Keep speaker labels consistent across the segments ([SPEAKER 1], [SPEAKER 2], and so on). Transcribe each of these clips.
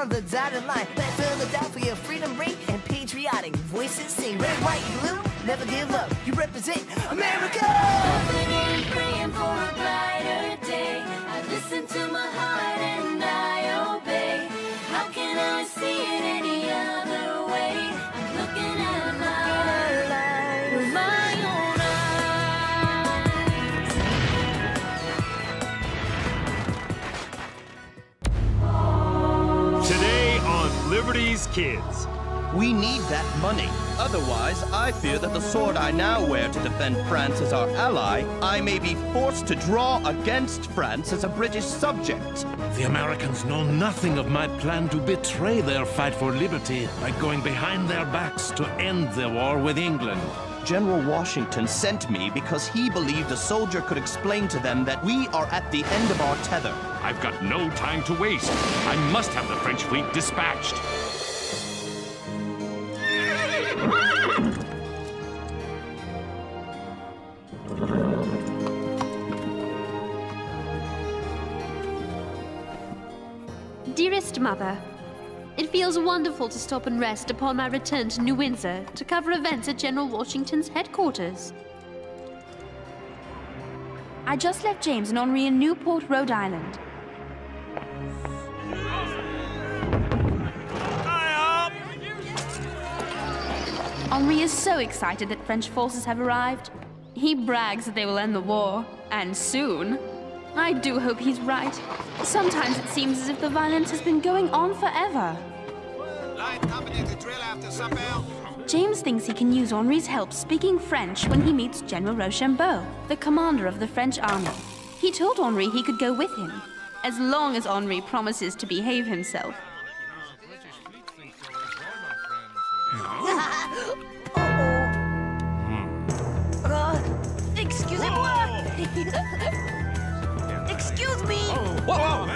[SPEAKER 1] on the dotted line. Let Philadelphia freedom ring and patriotic voices sing. Red, white, and blue, never give up. You represent America.
[SPEAKER 2] Hoping praying for a brighter day. I listen to my heart and I obey. How can I see it any
[SPEAKER 3] Liberty's Kids.
[SPEAKER 4] We need that money. Otherwise, I fear that the sword I now wear to defend France as our ally, I may be forced to draw against France as a British subject.
[SPEAKER 5] The Americans know nothing of my plan to betray their fight for liberty by going behind their backs to end the war with England.
[SPEAKER 4] General Washington sent me because he believed a soldier could explain to them that we are at the end of our tether.
[SPEAKER 3] I've got no time to waste. I must have the French fleet dispatched.
[SPEAKER 6] Mother, it feels wonderful to stop and rest upon my return to New Windsor to cover events at General Washington's headquarters.
[SPEAKER 7] I just left James and Henri in Newport, Rhode Island. Henri is so excited that French forces have arrived. He brags that they will end the war, and soon. I do hope he's right. Sometimes it seems as if the violence has been going on forever.
[SPEAKER 8] Line company to drill after supper.
[SPEAKER 7] James thinks he can use Henri's help speaking French when he meets General Rochambeau, the commander of the French army. He told Henri he could go with him, as long as Henri promises to behave himself.
[SPEAKER 1] Uh, excusez-moi. Excuse me. Oh, whoa!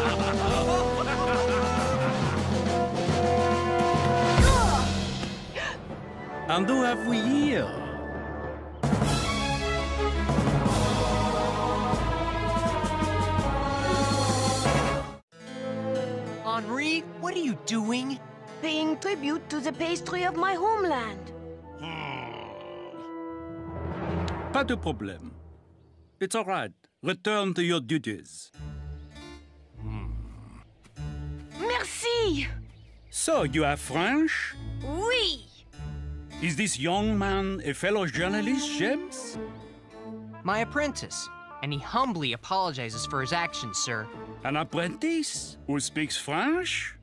[SPEAKER 5] And who have we here?
[SPEAKER 9] Henri, what are you doing?
[SPEAKER 1] Paying tribute to the pastry of my homeland.
[SPEAKER 5] Pas de problème. It's all right. Return to your duties. Hmm.
[SPEAKER 1] Merci.
[SPEAKER 5] So, you are French?
[SPEAKER 1] Oui.
[SPEAKER 5] Is this young man a fellow journalist, James?
[SPEAKER 9] My apprentice. And he humbly apologizes for his actions, sir.
[SPEAKER 5] An apprentice who speaks French?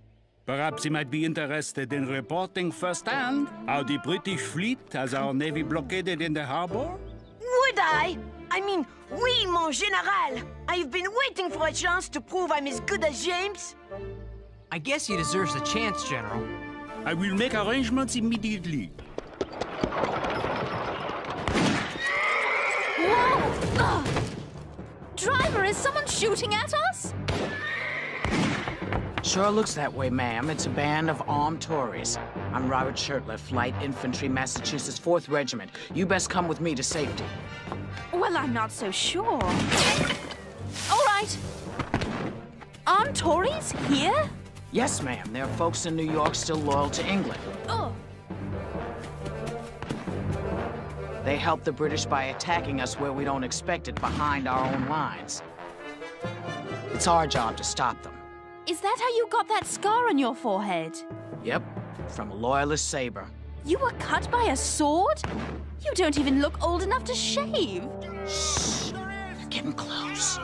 [SPEAKER 5] Perhaps he might be interested in reporting firsthand how the British fleet has our navy blockaded in the harbor?
[SPEAKER 1] Would I? I mean, oui, mon général. I've been waiting for a chance to prove I'm as good as James.
[SPEAKER 9] I guess he deserves a chance, General.
[SPEAKER 5] I will make arrangements immediately.
[SPEAKER 7] Whoa! Ugh! Driver, is someone shooting at us?
[SPEAKER 10] Sure looks that way, ma'am. It's a band of armed Tories. I'm Robert Shirtliff, Light Infantry, Massachusetts 4th Regiment. You best come with me to safety.
[SPEAKER 7] Well, I'm not so sure. All right. Armed Tories here?
[SPEAKER 10] Yes, ma'am. There are folks in New York still loyal to England.
[SPEAKER 7] Oh,
[SPEAKER 10] They help the British by attacking us where we don't expect it, behind our own lines. It's our job to stop them.
[SPEAKER 7] is that how you got that scar on your forehead?
[SPEAKER 10] Yep, from a loyalist saber.
[SPEAKER 7] You were cut by a sword? You don't even look old enough to shave.
[SPEAKER 10] Shh, they're getting close.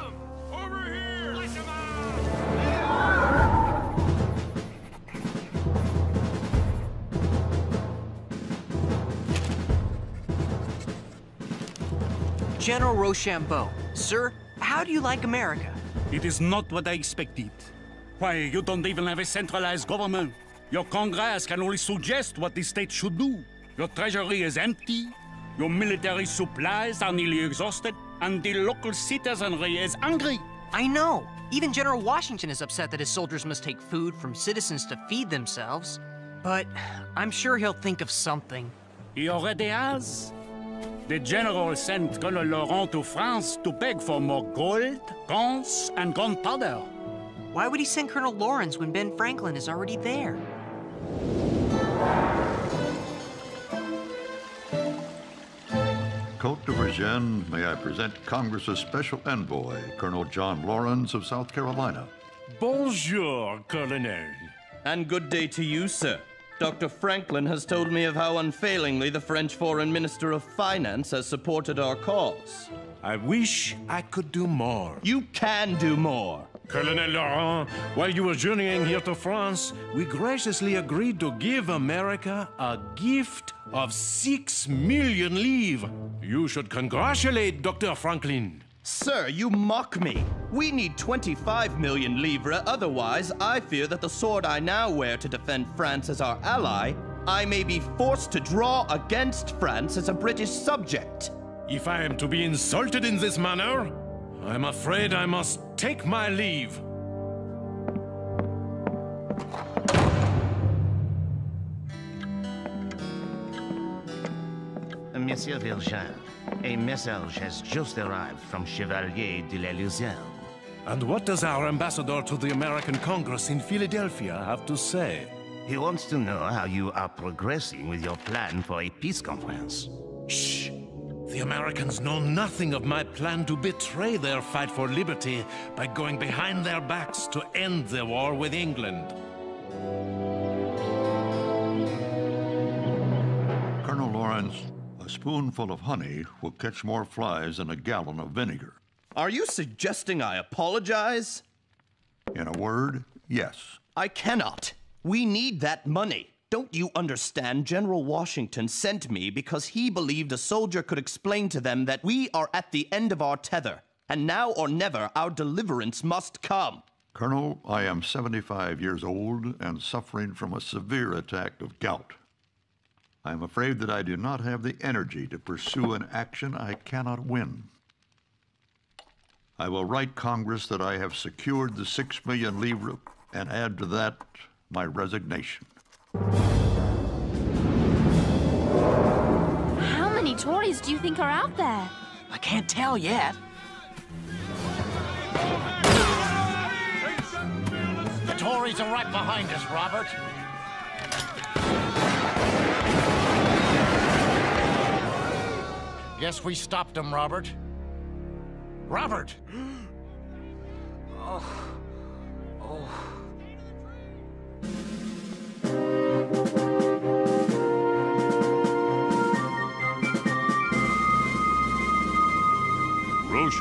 [SPEAKER 9] General Rochambeau, sir, how do you like America?
[SPEAKER 5] It is not what I expected. Why, you don't even have a centralized government. Your Congress can only suggest what the state should do. Your treasury is empty, your military supplies are nearly exhausted, and the local citizenry is angry.
[SPEAKER 9] I know. Even General Washington is upset that his soldiers must take food from citizens to feed themselves. But I'm sure he'll think of something.
[SPEAKER 5] He already has. The general sent Colonel Laurens to France to beg for more gold, guns, and gunpowder.
[SPEAKER 9] Why would he send Colonel Laurens when Ben Franklin is already there?
[SPEAKER 11] Cote de Vergennes, may I present Congress's special envoy, Colonel John Laurens of South Carolina.
[SPEAKER 12] Bonjour, Colonel.
[SPEAKER 4] And good day to you, sir. Dr. Franklin has told me of how unfailingly the French Foreign Minister of Finance has supported our cause.
[SPEAKER 12] I wish I could do more.
[SPEAKER 4] You can do more.
[SPEAKER 12] Colonel Laurens, while you were journeying here to France, we graciously agreed to give America a gift of six million livres. You should congratulate Dr. Franklin.
[SPEAKER 4] Sir, you mock me. We need 25 million livres, otherwise, I fear that the sword I now wear to defend France as our ally, I may be forced to draw against France as a British subject.
[SPEAKER 12] If I am to be insulted in this manner, I'm afraid I must take my leave.
[SPEAKER 13] Uh, Monsieur Vergennes, a message has just arrived from Chevalier de la Luzerne.
[SPEAKER 12] And what does our ambassador to the American Congress in Philadelphia have to say?
[SPEAKER 13] He wants to know how you are progressing with your plan for a peace conference.
[SPEAKER 12] Shh! The Americans know nothing of my plan to betray their fight for liberty by going behind their backs to end the war with England.
[SPEAKER 11] Colonel Laurens, a spoonful of honey will catch more flies than a gallon of vinegar.
[SPEAKER 4] Are you suggesting I apologize?
[SPEAKER 11] In a word, yes.
[SPEAKER 4] I cannot. We need that money. Don't you understand? General Washington sent me because he believed a soldier could explain to them that we are at the end of our tether, and now or never our deliverance must come.
[SPEAKER 11] Colonel, I am 75 years old and suffering from a severe attack of gout. I am afraid that I do not have the energy to pursue an action I cannot win. I will write Congress that I have secured the six million livres and add to that my resignation.
[SPEAKER 7] How many Tories do you think are out there?
[SPEAKER 10] I can't tell yet.
[SPEAKER 14] The Tories are right behind us, Robert. Guess we stopped them, Robert. Robert!
[SPEAKER 10] oh. Oh.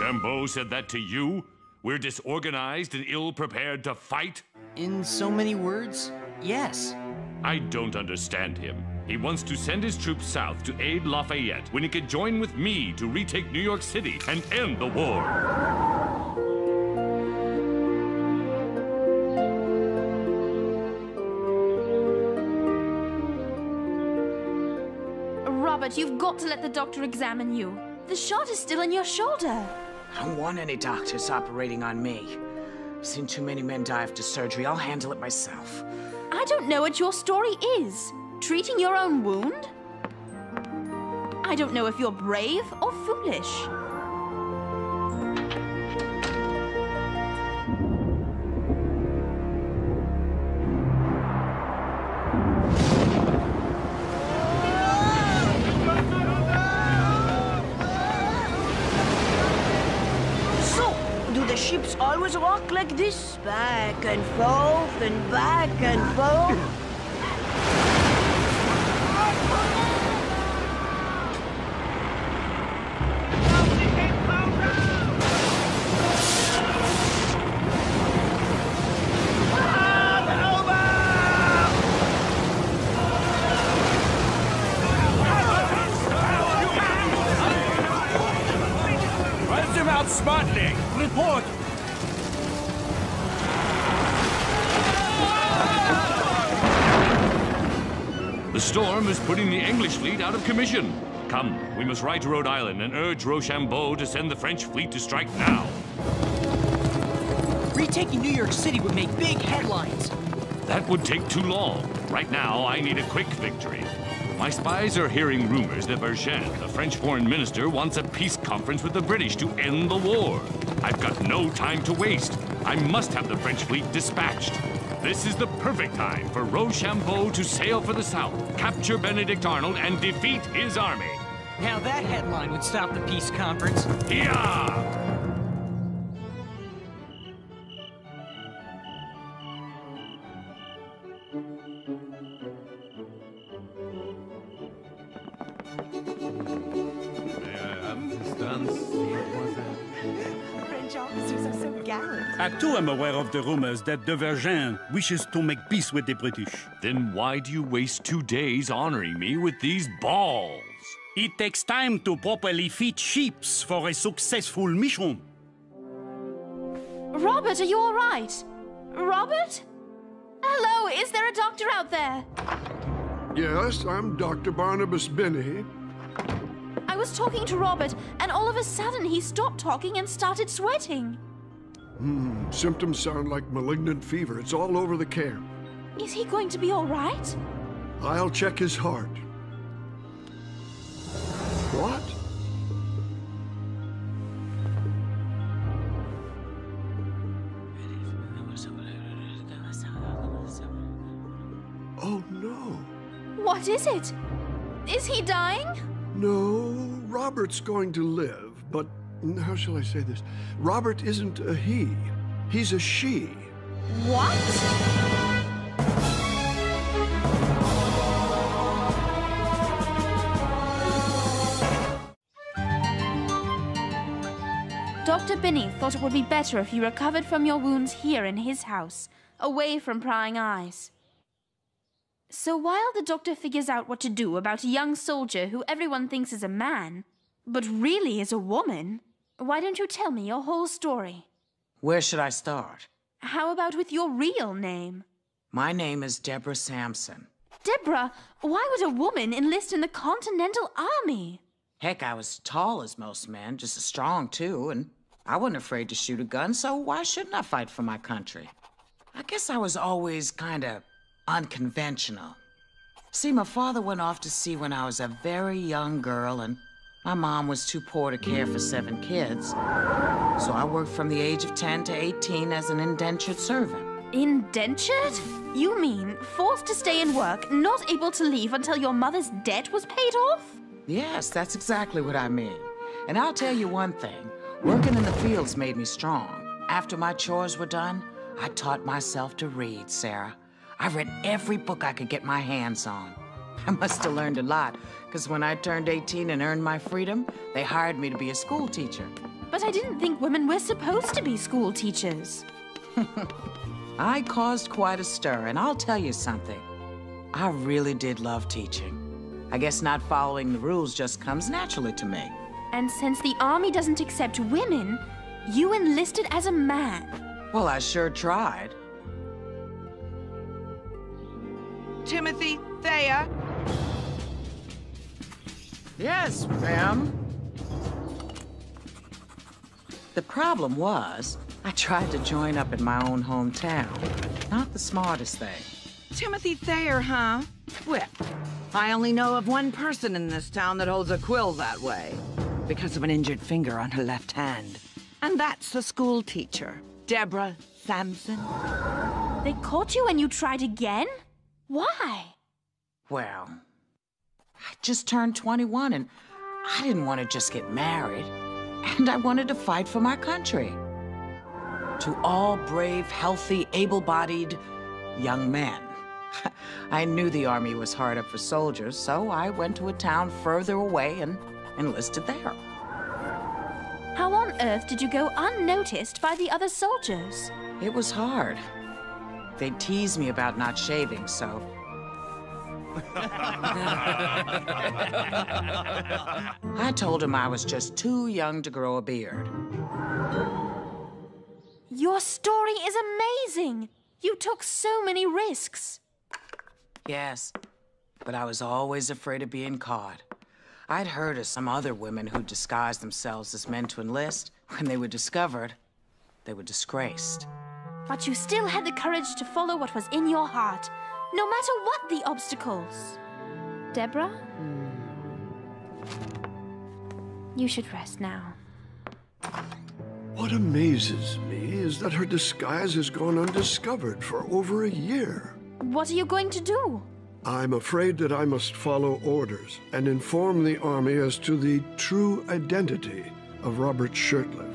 [SPEAKER 3] Rochambeau said that to you? We're disorganized and ill prepared to fight?
[SPEAKER 9] In so many words, yes.
[SPEAKER 3] I don't understand him. He wants to send his troops south to aid Lafayette when he could join with me to retake New York City and end the war.
[SPEAKER 7] Robert, you've got to let the doctor examine you. The shot is still in your shoulder.
[SPEAKER 10] I don't want any doctors operating on me. I've seen too many men die after surgery. I'll handle it myself.
[SPEAKER 7] I don't know what your story is. Treating your own wound? I don't know if you're brave or foolish.
[SPEAKER 1] And forth and back and forth?
[SPEAKER 3] Is putting the English fleet out of commission. Come, we must ride to Rhode Island and urge Rochambeau to send the French fleet to strike now.
[SPEAKER 9] Retaking New York City would make big headlines.
[SPEAKER 3] That would take too long. Right now, I need a quick victory. My spies are hearing rumors that Vergennes, the French foreign minister, wants a peace conference with the British to end the war. I've got no time to waste. I must have the French fleet dispatched. This is the perfect time for Rochambeau to sail for the south, capture Benedict Arnold, and defeat his army.
[SPEAKER 9] Now that headline would stop the peace conference.
[SPEAKER 3] Yeah!
[SPEAKER 5] Too am aware of the rumors that de Vergennes wishes to make peace with the British.
[SPEAKER 3] Then why do you waste two days honoring me with these balls?
[SPEAKER 5] It takes time to properly feed sheep for a successful mission.
[SPEAKER 7] Robert, are you all right? Robert? Hello, is there a doctor out there?
[SPEAKER 15] Yes, I'm Dr. Barnabas Binney.
[SPEAKER 7] I was talking to Robert, and all of a sudden he stopped talking and started sweating.
[SPEAKER 15] Hmm, symptoms sound like malignant fever. It's all over the camp.
[SPEAKER 7] Is he going to be all right?
[SPEAKER 15] I'll check his heart. What? Oh no.
[SPEAKER 7] What is it? Is he dying?
[SPEAKER 15] No, Robert's going to live, but how shall I say this? Robert isn't a he, he's a she.
[SPEAKER 7] What? Dr. Binney thought it would be better if you recovered from your wounds here in his house, away from prying eyes. So while the doctor figures out what to do about a young soldier who everyone thinks is a man, but really is a woman, why don't you tell me your whole story?
[SPEAKER 10] Where should I start?
[SPEAKER 7] How about with your real name?
[SPEAKER 10] My name is Deborah Sampson.
[SPEAKER 7] Deborah, why would a woman enlist in the Continental Army?
[SPEAKER 10] Heck, I was tall as most men, just as strong too, and I wasn't afraid to shoot a gun, so why shouldn't I fight for my country? I guess I was always kind of unconventional. See, my father went off to sea when I was a very young girl, and my mom was too poor to care for seven kids. So I worked from the age of 10 to 18 as an indentured servant.
[SPEAKER 7] Indentured? You mean forced to stay and work, not able to leave until your mother's debt was paid off?
[SPEAKER 10] Yes, that's exactly what I mean. And I'll tell you one thing working in the fields made me strong. After my chores were done, I taught myself to read, Sarah. I read every book I could get my hands on. I must have learned a lot, because when I turned 18 and earned my freedom, they hired me to be a school teacher.
[SPEAKER 7] But I didn't think women were supposed to be school teachers.
[SPEAKER 10] I caused quite a stir, and I'll tell you something. I really did love teaching. I guess not following the rules just comes naturally to me.
[SPEAKER 7] And since the army doesn't accept women, you enlisted as a man.
[SPEAKER 10] Well, I sure tried.
[SPEAKER 16] Timothy Thayer.
[SPEAKER 10] Yes, ma'am. The problem was, I tried to join up in my own hometown. Not the smartest thing.
[SPEAKER 16] Timothy Thayer, huh? Well, I only know of one person in this town that holds a quill that way because of an injured finger on her left hand. And that's the school teacher, Deborah Sampson.
[SPEAKER 7] They caught you and you tried again? Why?
[SPEAKER 10] Well, I just turned 21 and I didn't want to just get married. And I wanted to fight for my country. To all brave, healthy, able bodied young men. I knew the army was hard up for soldiers, so I went to a town further away and enlisted there.
[SPEAKER 7] How on earth did you go unnoticed by the other soldiers?
[SPEAKER 10] It was hard. They teased me about not shaving, so. I told him I was just too young to grow a beard.
[SPEAKER 7] Your story is amazing! You took so many risks.
[SPEAKER 10] Yes, but I was always afraid of being caught. I'd heard of some other women who disguised themselves as men to enlist. When they were discovered, they were disgraced.
[SPEAKER 7] But you still had the courage to follow what was in your heart, no matter what the obstacles. Deborah? You should rest now.
[SPEAKER 15] What amazes me is that her disguise has gone undiscovered for over a year.
[SPEAKER 7] What are you going to do?
[SPEAKER 15] I'm afraid that I must follow orders and inform the army as to the true identity of Robert Shirtliff.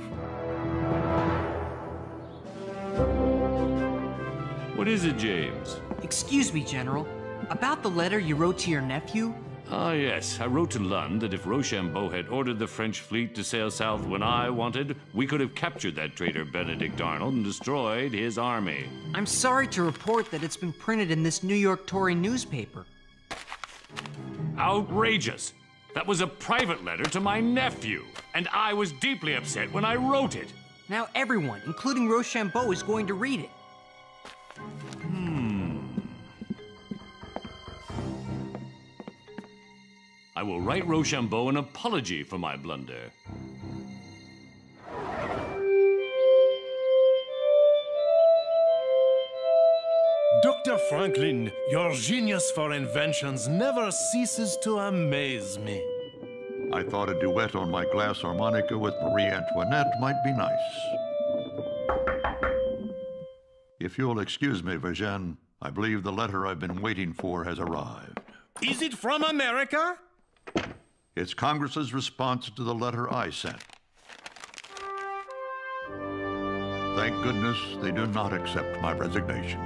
[SPEAKER 3] What is it, James?
[SPEAKER 9] Excuse me, General. About the letter you wrote to your nephew?
[SPEAKER 3] Ah, yes. I wrote to Lund that if Rochambeau had ordered the French fleet to sail south when I wanted, we could have captured that traitor Benedict Arnold and destroyed his army.
[SPEAKER 9] I'm sorry to report that it's been printed in this New York Tory newspaper.
[SPEAKER 3] Outrageous! That was a private letter to my nephew, and I was deeply upset when I wrote it.
[SPEAKER 9] Now everyone, including Rochambeau, is going to read it.
[SPEAKER 3] Will write Rochambeau an apology for my blunder.
[SPEAKER 12] Dr. Franklin, your genius for inventions never ceases to amaze me.
[SPEAKER 11] I thought a duet on my glass harmonica with Marie Antoinette might be nice. If you'll excuse me, Vergennes, I believe the letter I've been waiting for has arrived.
[SPEAKER 12] Is it from America?
[SPEAKER 11] It's Congress's response to the letter I sent. Thank goodness they do not accept my resignation.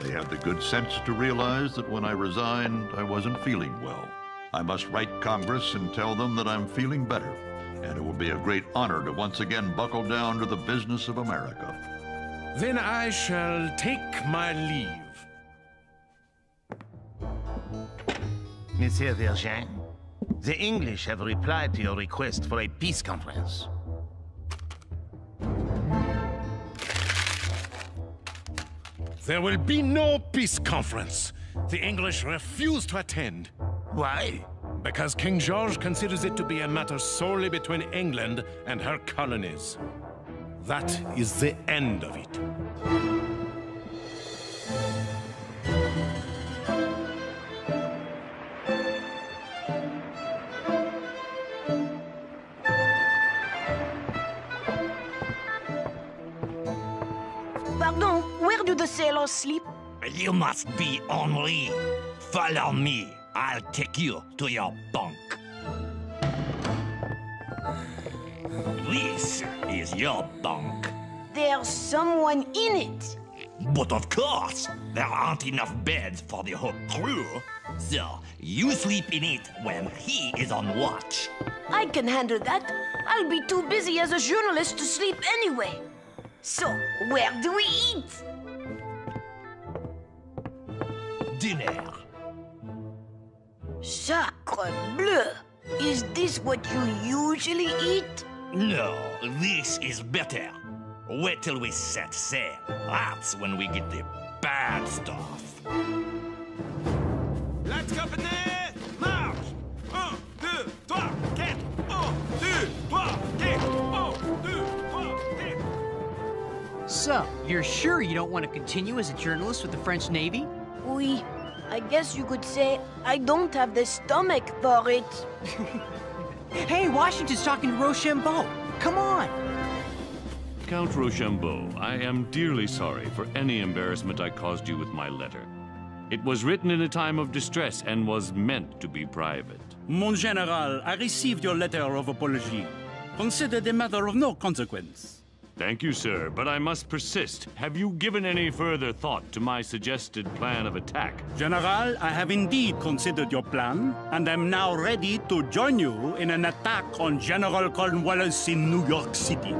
[SPEAKER 11] They have the good sense to realize that when I resigned, I wasn't feeling well. I must write Congress and tell them that I'm feeling better, and it will be a great honor to once again buckle down to the business of America.
[SPEAKER 12] Then I shall take my leave.
[SPEAKER 13] Monsieur Vergennes, the English have replied to your request for a peace conference.
[SPEAKER 12] There will be no peace conference. The English refuse to attend.
[SPEAKER 13] Why?
[SPEAKER 12] Because King George considers it to be a matter solely between England and her colonies. That is the end of it.
[SPEAKER 17] Sleep?
[SPEAKER 18] You must be Henri. Follow me. I'll take you to your bunk. This is your bunk.
[SPEAKER 17] There's someone in it.
[SPEAKER 18] But of course, there aren't enough beds for the whole crew. So, you sleep in it when he is on watch.
[SPEAKER 17] I can handle that. I'll be too busy as a journalist to sleep anyway. So, where do we eat?
[SPEAKER 18] Dinner.
[SPEAKER 17] Sacre bleu! Is this what you usually eat?
[SPEAKER 18] No, this is better. Wait till we set sail. That's when we get the bad stuff.
[SPEAKER 8] Let's company! Marche! Un, deux, trois, quatre! Un, deux, trois, quatre! Un, deux, trois, quatre!
[SPEAKER 9] So, you're sure you don't want to continue as a journalist with the French Navy?
[SPEAKER 17] Oui. I guess you could say I don't have the stomach for it.
[SPEAKER 9] Hey, Washington's talking to Rochambeau. Come on.
[SPEAKER 3] Count Rochambeau, I am dearly sorry for any embarrassment I caused you with my letter. It was written in a time of distress and was meant to be private.
[SPEAKER 5] Mon General, I received your letter of apology. Considered a matter of no consequence.
[SPEAKER 3] Thank you, sir, but I must persist. Have you given any further thought to my suggested plan of attack?
[SPEAKER 5] General, I have indeed considered your plan, and am now ready to join you in an attack on General Cornwallis in New York City.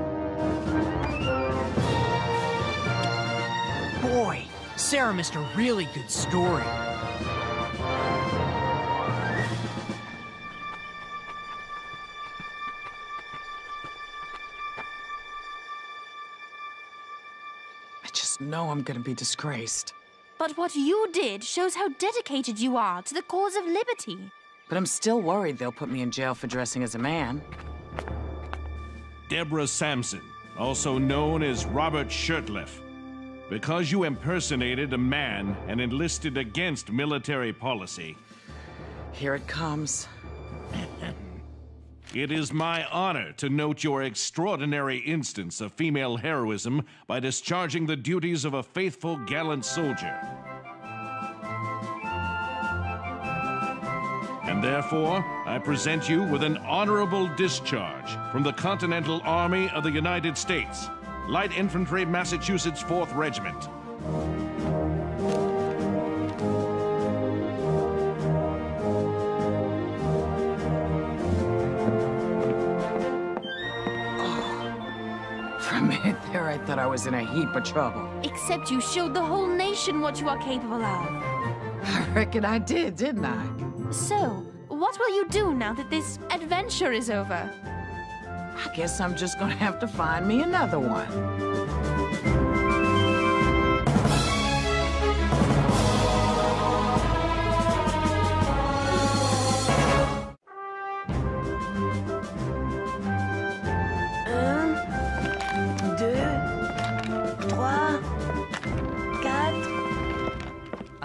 [SPEAKER 9] Boy, Sarah missed a really good story. Know I'm gonna be disgraced.
[SPEAKER 7] But what you did shows how dedicated you are to the cause of liberty.
[SPEAKER 10] But I'm still worried they'll put me in jail for dressing as a man.
[SPEAKER 12] Deborah Sampson, also known as Robert Shirtliff. Because you impersonated a man and enlisted against military policy,
[SPEAKER 10] Here it comes.
[SPEAKER 19] It is my honor to note your extraordinary instance of female heroism by discharging the duties of a faithful, gallant soldier. And therefore, I present you with an honorable discharge from the Continental Army of the United States, Light Infantry, Massachusetts 4th Regiment.
[SPEAKER 10] There, I thought I was in a heap of trouble.
[SPEAKER 7] Except you showed the whole nation what you are capable of.
[SPEAKER 10] I reckon I did, didn't I?
[SPEAKER 7] So, what will you do now that this adventure is over?
[SPEAKER 10] I guess I'm just gonna have to find me another one.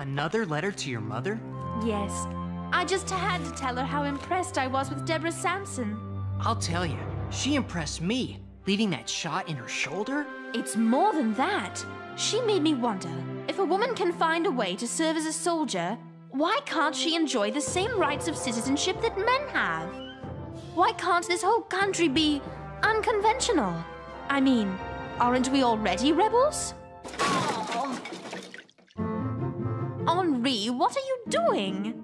[SPEAKER 9] Another letter to your mother?
[SPEAKER 7] Yes. I just had to tell her how impressed I was with Deborah Sampson.
[SPEAKER 9] I'll tell you, she impressed me, leaving that shot in her shoulder.
[SPEAKER 7] It's more than that. She made me wonder if a woman can find a way to serve as a soldier, why can't she enjoy the same rights of citizenship that men have? Why can't this whole country be unconventional? I mean, aren't we already rebels? Henri, what are you doing?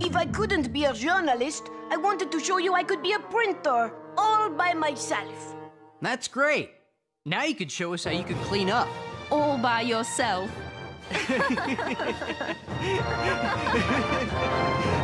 [SPEAKER 17] If I couldn't be a journalist, I wanted to show you I could be a printer all by myself.
[SPEAKER 9] That's great. Now you could show us how you could clean up.
[SPEAKER 7] All by yourself.